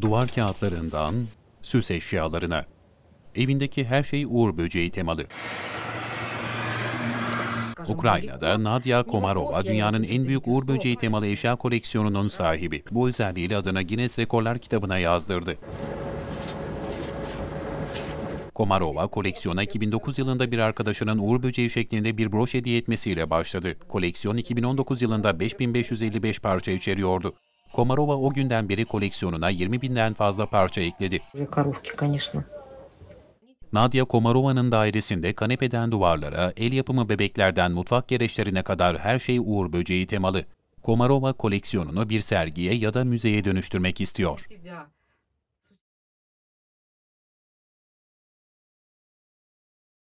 Duvar kağıtlarından süs eşyalarına. Evindeki her şey uğur böceği temalı. Ukrayna'da Nadia Komarova dünyanın en büyük uğur böceği temalı eşya koleksiyonunun sahibi. Bu özelliğiyle adına Guinness Rekorlar kitabına yazdırdı. Komarova koleksiyona 2009 yılında bir arkadaşının uğur böceği şeklinde bir broş hediye etmesiyle başladı. Koleksiyon 2019 yılında 5555 parça içeriyordu. Komarova o günden beri koleksiyonuna 20 binden fazla parça ekledi. Nadia Komarova'nın dairesinde kanepeden duvarlara, el yapımı bebeklerden mutfak gereçlerine kadar her şey uğur böceği temalı. Komarova koleksiyonunu bir sergiye ya da müzeye dönüştürmek istiyor.